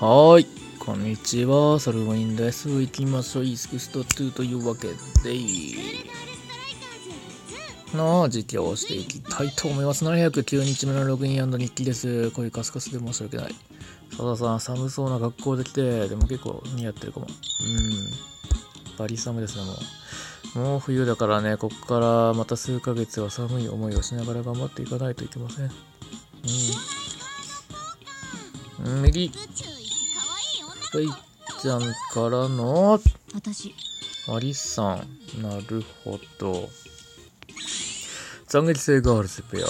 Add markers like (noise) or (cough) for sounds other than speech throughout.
はーい。こんにちは。サルゴインです。行きましょう。イースクスト2というわけで、の実況をしていきたいと思います。709日目のログイン日記です。声カスカスで申し訳ない。佐田さん、寒そうな格好で来て、でも結構似合ってるかも。うん。バリ寒ですね、もう。もう冬だからね、こっからまた数ヶ月は寒い思いをしながら頑張っていかないといけません。うん。右。スイちゃんからの、アリさん。なるほど。残撃性ガールズペア、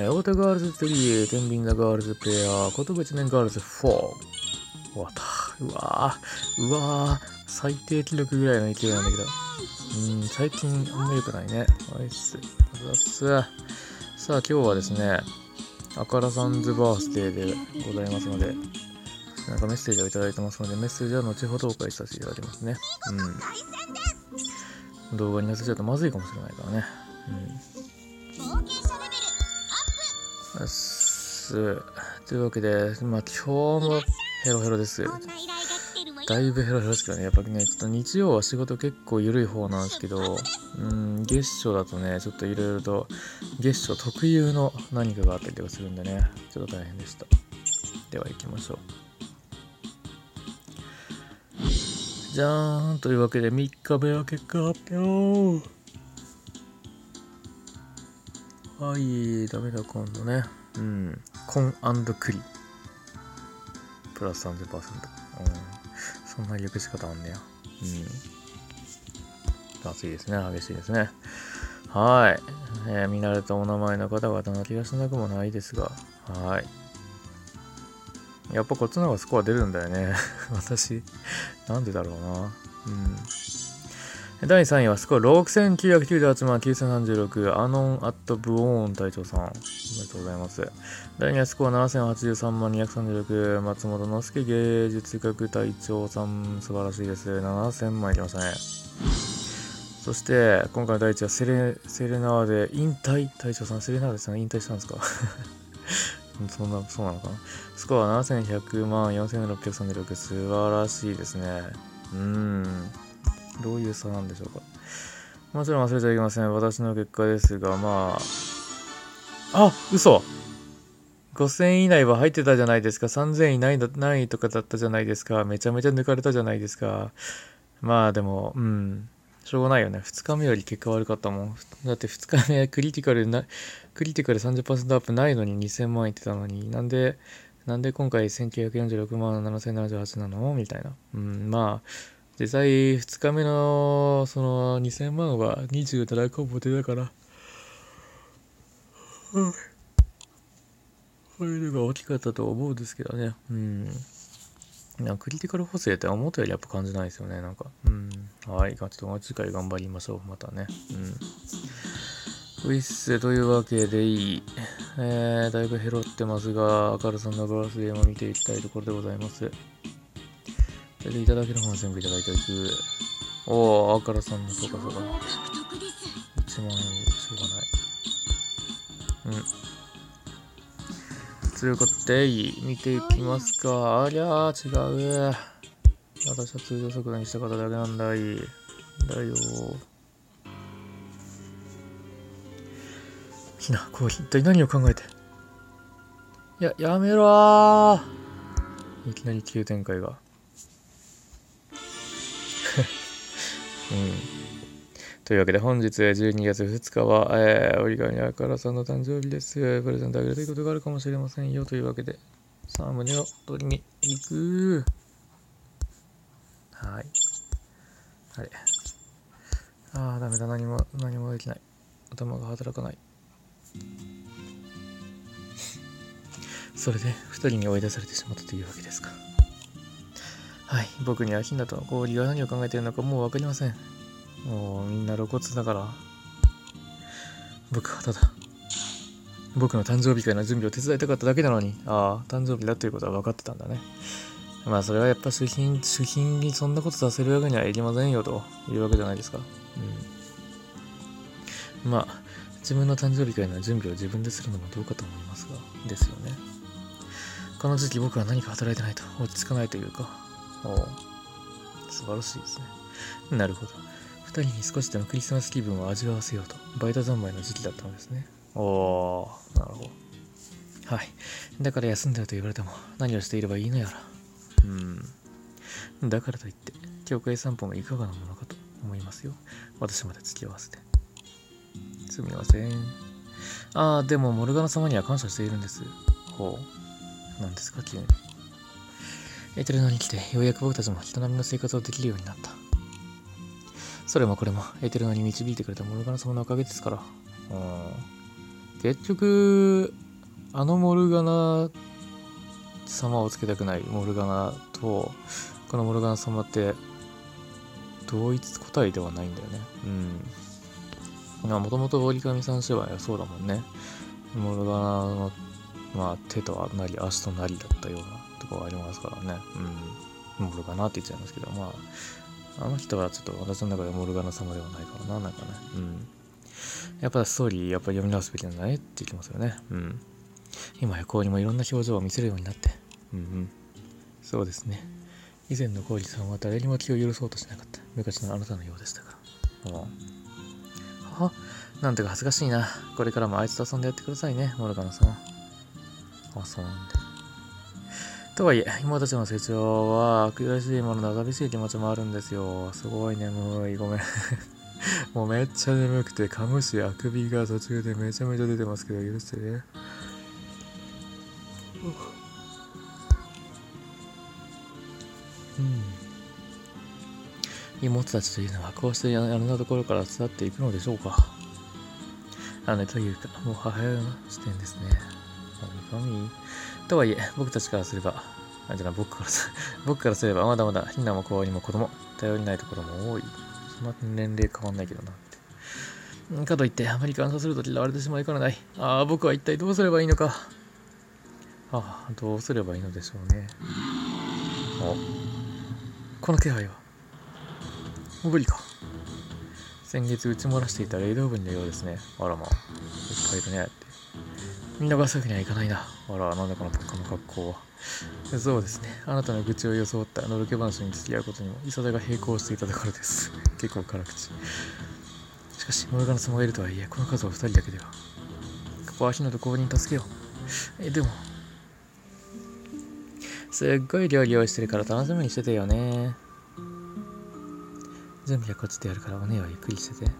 えー、大田ガールズ3、天秤座ガールズペア、言別年ガールズ4。終わった。うわぁ、うわぁ、最低記録ぐらいの勢いなんだけど。うん、最近あんま良くないね。ナイス。さあ、今日はですね、アカラさんズバースデーでございますので、なんかメッセージをいただいてますので、メッセージは後ほどお返しさせていただきますね。うん。動画に載せちゃうとまずいかもしれないからね。うん。よし。というわけで、まあ今日もヘロヘロです。だいぶヘロヘロですけどね。やっぱりね、ちょっと日曜は仕事結構緩い方なんですけど、うん、月初だとね、ちょっといろいろと月初特有の何かがあったりとかするんでね、ちょっと大変でした。では行きましょう。じゃーんというわけで3日目は結果発表はいダメだ今度ね。うん。コンクリ。プラス30%うん。そんな略し方あんねや。うん。熱いですね。激しいですね。はい、えー、見慣れたお名前の方々の気がしなくもないですが。はい。やっぱこっちの方がスコア出るんだよね。(laughs) 私、なんでだろうな。うん。第3位はスコア6998万9036アノン・アット・ブオーン隊長さん。おめでとうございます。第2位はスコア7083万236松本之助芸術学隊長さん。素晴らしいです。7000万いきましたね。そして、今回の第1位はセレセレナーデ引退隊長さん。セレナーデさん引退したんですか？そんな、そうなのかな？スコア7100万4636。素晴らしいですね。うーん。どういう差なんでしょうか。もちろん忘れちゃいけません。私の結果ですが、まあ。あ嘘 !5000 以内は入ってたじゃないですか。3000以内ないとかだったじゃないですか。めちゃめちゃ抜かれたじゃないですか。まあでも、うん。しょうがないよね。2日目より結果悪かったもん。だって2日目クリティカルな、クリティカル30%アップないのに2000万いってたのに、なんで、なんで今回1946万7078なの？みたいな。うん、まあ、実際2日目のその2000万は27個も出たから、うん。そういうのが大きかったと思うんですけどね。うん。なんかクリティカル補正って思ったよりやっぱ感じないですよね。なんか。うん。はい。ちょっと次回頑張りましょう。またね。うん。ウィッセというわけでいい。えー、だいぶ減ろってますが、明るさんのバースデーも見ていきたいところでございます。それでいただけるもの全部いただいておく。おー、明るさんのそうかそうか。1万円しょうがない。うん。ということで、見ていきますか。ありゃー、違う。私は通常速度にした方だけなんだい。だよー。ひな、こう一体何を考えて？いや、やめろー。いきなり急展開が。(laughs) うん。というわけで本日12月2日は、えー、折り紙あからさんの誕生日です。プレゼントあげるということがあるかもしれませんよ。というわけで、サムネを取りに行く。はい。あれ。ああ、ダメだ。何も、何もできない。頭が働かない。(laughs) それで、2人に追い出されてしまったというわけですか。はい。僕にはひなと氷が何を考えているのかもう分かりません。もうみんな露骨だから。僕はただ、僕の誕生日会の準備を手伝いたかっただけなのに、ああ、誕生日だということは分かってたんだね。まあそれはやっぱ主賓、主賓にそんなことさせるわけにはいきませんよというわけじゃないですか。うん。まあ、自分の誕生日会の準備を自分でするのもどうかと思いますが、ですよね。この時期僕は何か働いてないと落ち着かないというか、おう素晴らしいですね。なるほど。二人に少しでもクリスマス気分を味わわせようと、バイト三昧の時期だったのですね。おー、なるほど。はい。だから休んでると言われても、何をしていればいいのやら。うん。だからといって、教会散歩もいかがなものかと思いますよ。私まで付き合わせて。すみません。ああ、でも、モルガナ様には感謝しているんです。ほう。なんですか、急に。エテルノに来て、ようやく僕たちも人並みの生活をできるようになった。それもこれも、エテルノに導いてくれたモルガナ様のおかげですから。うん。結局、あのモルガナ様をつけたくないモルガナと、このモルガナ様って、同一個体ではないんだよね。うん。まあ、もともと折神さん姉妹はそうだもんね。モルガナの、まあ、手となり、足となりだったようなところがありますからね。うん。モルガナって言っちゃいますけど、まあ、あの人はちょっと私の中でモルガナ様ではないからな、なんかね。うん。やっぱストーリー、やっぱり読み直すべきなんだねって言きますよね。うん。今や氷もいろんな表情を見せるようになって。うんうん。そうですね。以前の氷さんは誰にも気を許そうとしなかった。昔のあなたのようでしたから。うん。はなんてか恥ずかしいな。これからもあいつと遊んでやってくださいね、モルガナさん。遊、んで。とはいえ、妹たちの成長は、悔しいものの寂しい気持ちもあるんですよ。すごい眠い。ごめん。(laughs) もうめっちゃ眠くて、かむし、あくびが途中でめちゃめちゃ出てますけど、許してね。妹たちというのはこうしてあのところから伝っていくのでしょうか姉というか、もう母親の視点ですね。とはいえ、僕たちからすれば、あ、じゃあ僕から、(laughs) 僕からすれば、まだまだ、ひなも子にも子供、頼りないところも多い。そんな年齢変わんないけどなって。かといって、あまり感謝すると嫌われてしまいかねない。ああ、僕は一体どうすればいいのか。ああ、どうすればいいのでしょうね。お、この気配は。無理か。先月打ち漏らしていたレイドオーブンのようですね。あらまあ、いっぱいいるねって。みんながすぐにはいかないな。あら、なんだこのバカの格好は。そうですね。あなたの愚痴を装ったのろけ話に付き合うことにも、いささが並行していたところです。(laughs) 結構辛口。しかし、モルガナ様がいるとはいえ、この数は二人だけでは。ここは火のと降臨助けよう。え、でも、すっごい料理用意してるから楽しみにしててよね。準備はこっちでやるからお姉はゆっくりしてて。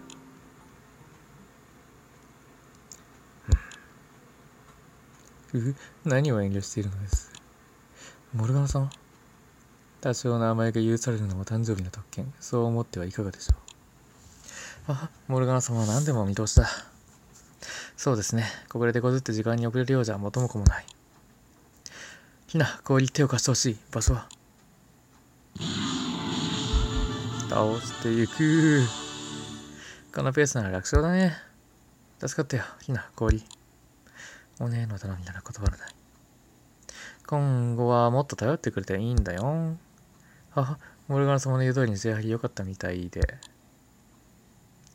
うふ、何を遠慮しているのです。モルガナ様多少の甘えが許されるのも誕生日の特権。そう思ってはいかがでしょう。あ、モルガナ様は何でも見通しだ。そうですね。ここでこずって時間に遅れるようじゃ元も子もない。ひな、氷手を貸してほしい。場所は？倒していく。このペースなら楽勝だね。助かったよ、ひな、氷。お姉の頼みなら断らない。今後はもっと頼ってくれていいんだよ。はモルガナ様の言う通りにしてやはり良かったみたいで。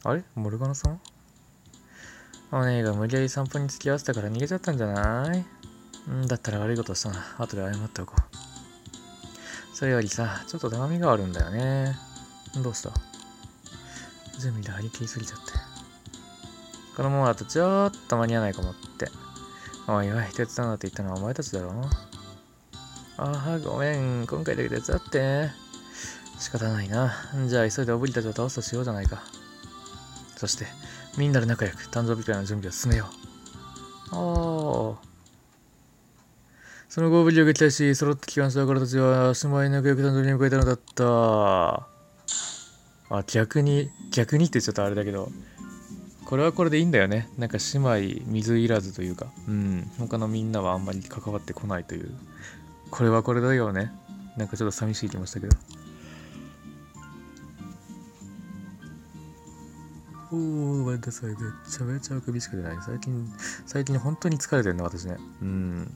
あれ？モルガナ様？お姉が無理やり散歩に付き合わせたから逃げちゃったんじゃない？んだったら悪いことしたな。後で謝っておこう。それよりさ、ちょっと手紙があるんだよね。どうした？準備で張り切りすぎちゃって。このままだとちょっと間に合わないかもって。おいおい、手伝うなって言ったのはお前たちだろああ、ごめん。今回だけ手伝って。仕方ないな。じゃあ急いでおぶりたちを倒すとしようじゃないか。そして、みんなで仲良く誕生日会の準備を進めよう。ああ。その後、ぶりを撃退し、揃って帰還したからたちは、姉妹仲良く誕生日に迎えたのだった。あ、逆に、逆にってちょっとあれだけど、これはこれでいいんだよね。なんか姉妹水いらずというか、うん、他のみんなはあんまり関わってこないという。これはこれだよね。なんかちょっと寂しい気もしたけど。おー、ごめんなさい。めちゃめちゃ首しか出ない。最近、最近本当に疲れてるの、私ね。うん。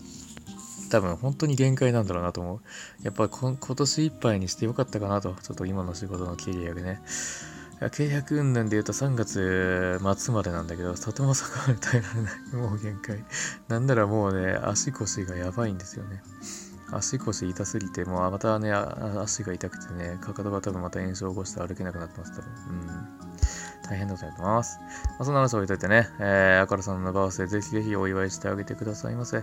多分本当に限界なんだろうなと思う。やっぱ今年いっぱいにしてよかったかなと。ちょっと今の仕事のキャリアでね。契約云々で言うと3月末までなんだけど、とてもそこまで耐えられない。もう限界。なんならもうね、足腰がやばいんですよね。足腰痛すぎて、もうまたね、足が痛くてね、かかとが多分また炎症を起こして歩けなくなってます、多分。うん。大変だと思います。まあ、そんな話を置いといてね、えー、あからさんのバースでぜひぜひお祝いしてあげてくださいませ。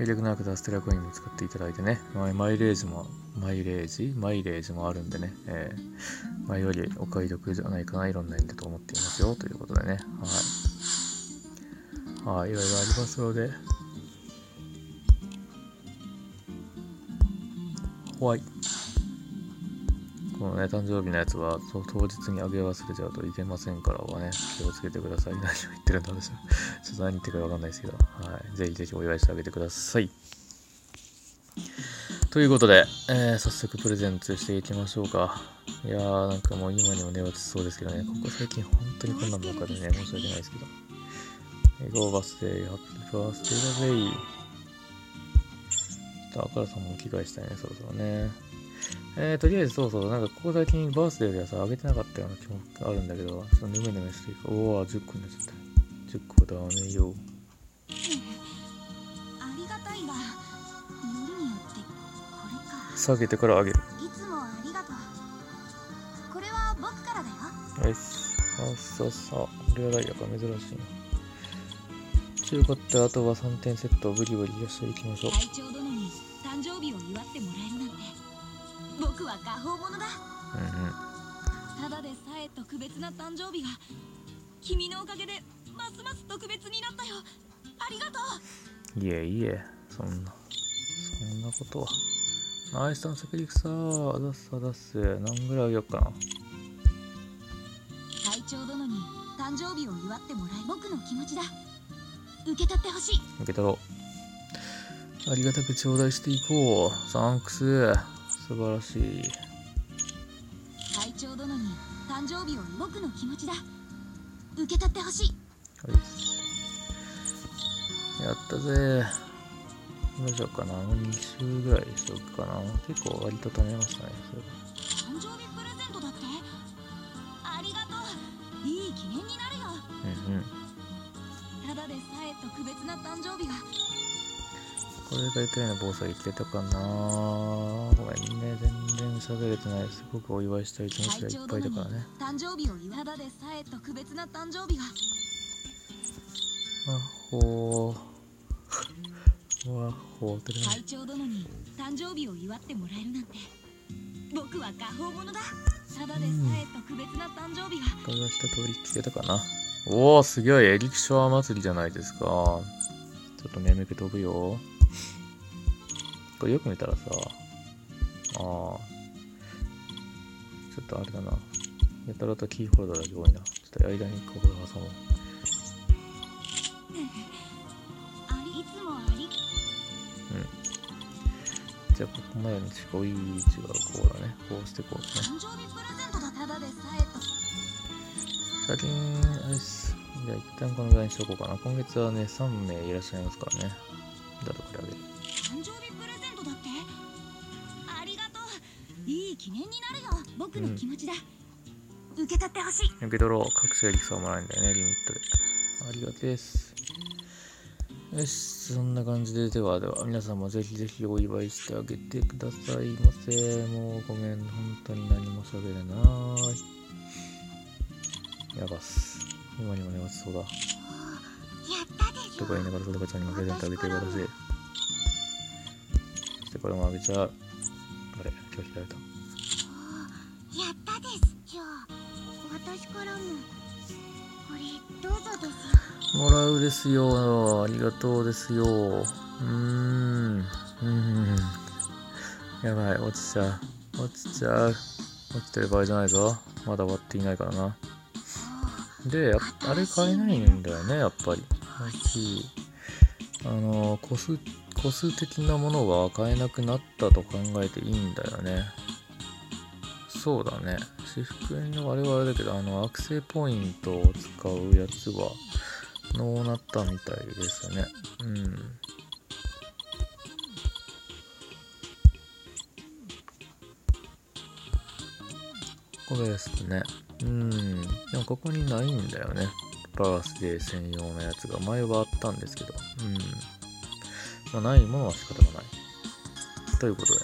有力なくダステラコインも使っていただいてね、マイレージも、マイレージ？マイレージもあるんでね、えー、前よりお買い得じゃないかな、いろんな意味だと思っていますよ、ということでね、はい。はい、いろいろありますので、怖い。このね、誕生日のやつは、当日にあげ忘れちゃうといけませんからはね、気をつけてください。(laughs) 何を言ってるんだ私は。ちょっと何言ってるかわかんないですけど、はい。ぜひぜひお祝いしてあげてください。ということで、えー、早速プレゼントしていきましょうか。いやー、なんかもう今にも寝落ちそうですけどね、ここ最近本当にこんなんばっかでね、申し訳ないですけど。エゴーバースデー、ハッピーバースデーだぜい。ちょっとあからさんも着替えしたいね、そろそろね。えー、とりあえずそうそう、なんかここ最近バースデーではさ、あげてなかったような気もあるんだけど、そのヌメヌメしていく。おお、10個になっちゃった。10個だねよ。ありがたいわ。下げてからあげる。いつもありがとう。これは僕からだよ。よし。あ、そうそう。レアダイヤか珍しいな。中古ってあとは3点セットをブリブリ出していきましょう。隊長殿に誕生日を祝ってもらえ。僕は画法者だ、うんうん、ただでさえ特別な誕生日が君のおかげでますます特別になったよ。ありがとう。いえいえそんなそんなことは。ナイス探索リクさー出す出す。何ぐらいあげようかな。隊長殿に誕生日を祝ってもらい僕の気持ちだ。受け取ってほしい。受け取ろう。ありがたく頂戴していこう。サンクス素晴らしい。隊長殿に誕生日を僕の気持ちだ。受け取ってほしい。はい。やったぜ。どうしようかな。もう2週ぐらいしようかな。結構割と貯めましたねそれ。誕生日プレゼントだって。ありがとう。いい記念になるよ。うんうん。ただでさえ特別な誕生日がこれ大体の防災いけたかなごめんね、全然喋れてない。すごくお祝いしたい気持ちがいっぱいだからね。誕生日を祝だでさえ特別な誕生日が。あほー。わほーってね。会長殿に誕生日を祝ってもらえるなんて。僕は画法者だ。ただでさえ特別な誕生日が。かがした通り聞けたかな。おお、すごい。エリクショア祭りじゃないですか。ちょっと眠気飛ぶよ。これよく見たらさ、ああ、ちょっとあれだな。やたらとキーホルダーだけ多いな。ちょっと間にここで挟もう。うん。じゃあ、ここまでの近い位置はこうだね。こうしてこうね。先に、あれです。じゃあ一旦このぐらいにしとこうかな。今月はね、3名いらっしゃいますからね。だとこれあげる。記念になるよ。僕の気持ちだ、うん、受け取ってほしい。受け取ろう。各種エリクサーもらえるんだよねリミットでありがてですよしそんな感じでではでは皆さんもぜひぜひお祝いしてあげてくださいませもうごめん本当に何も喋れないやばっす今にも寝落ちそうだとか言いながらその子ちゃんにもプレゼントあげてる私そしてこれもあげちゃうあれ今日開いたもらうですよ。ありがとうですよ。うーん。うん。やばい。落ちちゃう。落ちちゃう。落ちてる場合じゃないぞ。まだ終わっていないからな。であれ買えないんだよねやっぱり。大きい。あの個数個数的なものは買えなくなったと考えていいんだよね。そうだね。私服の我々だけど、あの、アクセポイントを使うやつは、ノーなったみたいですね。うん。こベースね。うん。でもここにないんだよね。バースデー専用のやつが前はあったんですけど。うん。まあ、ないものは仕方がない。ということで。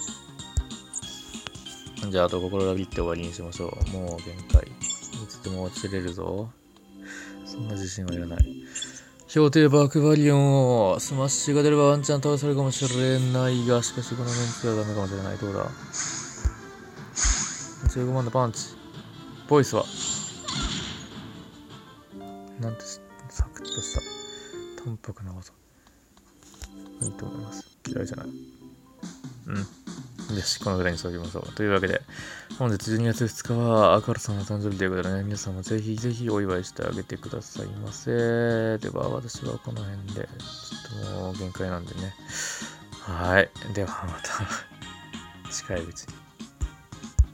じゃあ、あとここら切って終わりにしましょう。もう限界。いつでも落ちれるぞ。そんな自信はいらない。氷定バークバリオンをスマッシュが出ればワンチャン倒せるかもしれないが、しかしこのメンツはダメかもしれない。どうだ ?15 万のパンチ。ボイスはなんてサクッとした淡白な技。いいと思います。嫌いじゃない。うん。よし、このぐらいにしておきましょう。というわけで、本日12月2日はアカルさんの誕生日ということでね、皆さんもぜひぜひお祝いしてあげてくださいませ。では、私はこの辺で、ちょっともう限界なんでね。はい。ではまた (laughs) 近いうちに。